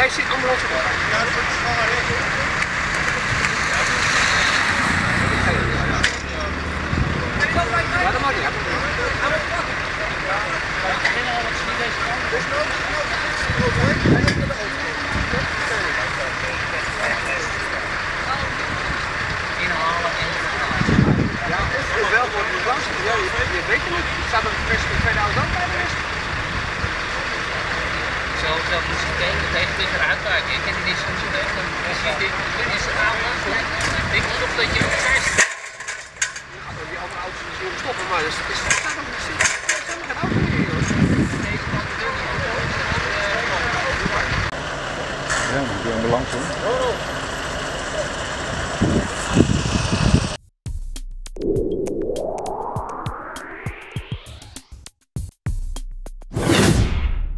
Daar zit ambulance. Ja, dat wordt zwaar. Ja, dat mag niet. Dat mag niet. Je, je weet het niet. Er staat een 2000 bij de rest. Zo, zo moet je tegen, tegen tegen uitkijken. Ik ken die niet soms weg. Dan zie je dit, dit is een oude auto. Ik denk toch dat je op vijf Je gaat door die andere auto's natuurlijk stoppen, maar er is- er staat nog niet zin. Er nog geen auto meer, joh. deze kant de open. Ja, dan kun je ambulance. hè?